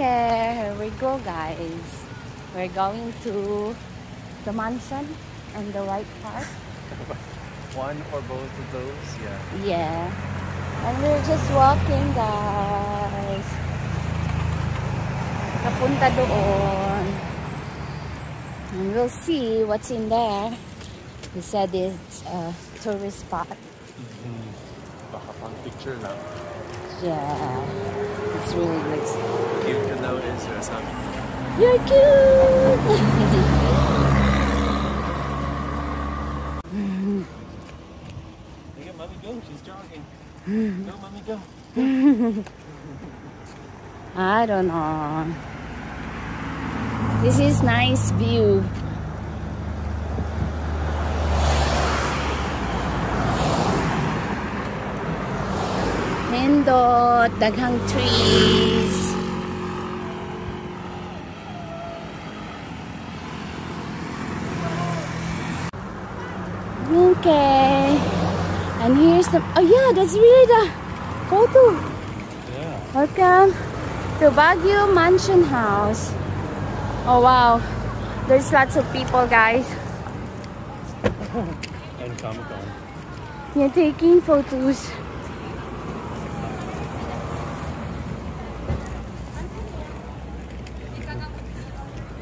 Okay, here we go guys. We're going to the mansion and the white park. One or both of those, yeah. Yeah. And we're just walking guys. Kapunta doon. And we'll see what's in there. He said it's a tourist spot. Hmm. Baka pang picture lang. Yeah. It's really nice. Cute daw Ezra, sabi ko. You're cute! Hey, mommy, go. She's jogging. go, mommy, go. I don't know. This is nice view. Nindot, daghang trees. Okay. And here's the, oh yeah, that's really the photo. Yeah. Welcome to Baguio Mansion House. Oh wow, there's lots of people guys. And Comic Con. You're taking photos.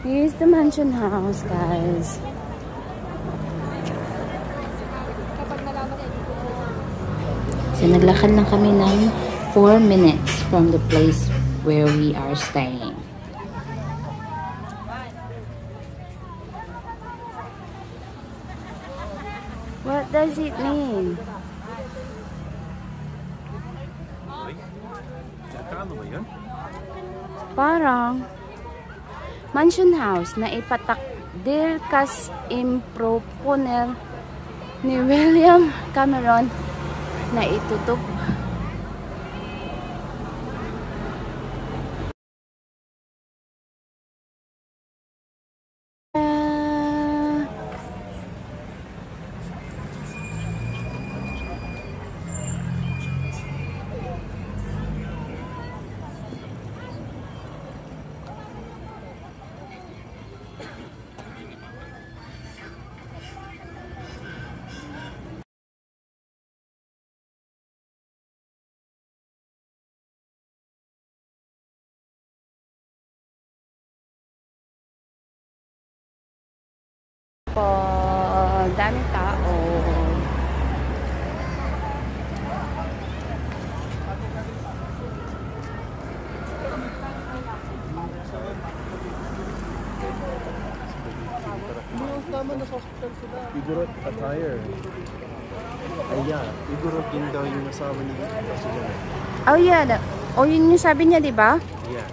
Here's the mansion house, guys. So, naglakad lang kami ng 4 minutes from the place where we are staying. What does it mean? Really? Magkano ba yun? Parang mansion house na ipatakdir kas improponer ni William Cameron na itutup po, daming tao. Igorot attire. Ay, yeah. Igorot din daw yung asawa ni President. Oh yeah, oh yun yung sabi niya, di ba? Yeah.